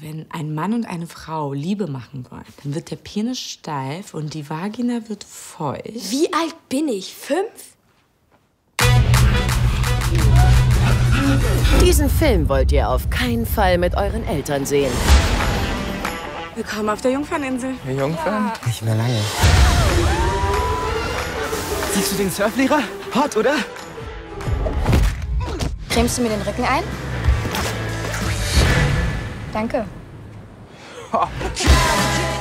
Wenn ein Mann und eine Frau Liebe machen wollen, dann wird der Penis steif und die Vagina wird feucht. Wie alt bin ich? Fünf? Diesen Film wollt ihr auf keinen Fall mit euren Eltern sehen. Willkommen auf der Jungferninsel. Ihr Jungfern? Nicht mehr lange. Siehst du den Surflehrer? Hot, oder? Cremst du mir den Rücken ein? Danke.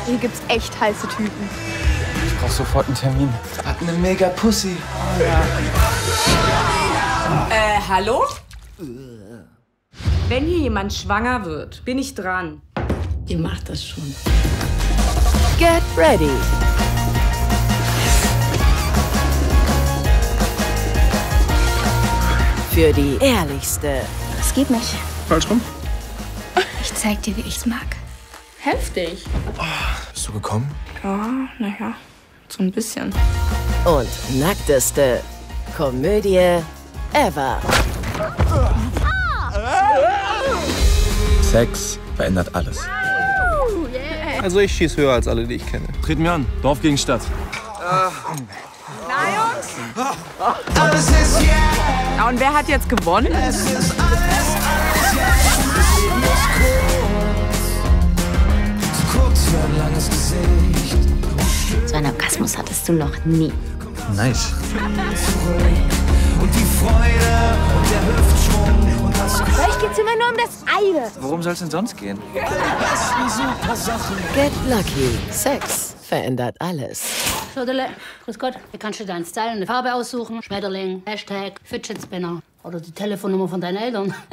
Hier gibt's echt heiße Typen. Ich brauch sofort einen Termin. Hat eine mega Pussy. Äh, hallo? Wenn hier jemand schwanger wird, bin ich dran. Ihr macht das schon. Get ready. Für die ehrlichste, Das geht nicht. Falsch rum. Ich zeig dir, wie ich's mag. Heftig. Bist du gekommen? Ja, naja, so ein bisschen. und nackteste Komödie ever. Sex verändert alles. Also ich schieß höher als alle, die ich kenne. Treten wir an. Dorf gegen Stadt. Ja, und wer hat jetzt gewonnen? So einen Orgasmus hattest du noch nie. Nice. Vielleicht geht's immer nur um das eine. Worum soll's denn sonst gehen? Get lucky. Sex verändert alles. Schödele, grüß Gott. Hier kannst du deinen Style und eine Farbe aussuchen. Schmetterling, Hashtag, Fidget Spinner. Oder die Telefonnummer von deinen Eltern.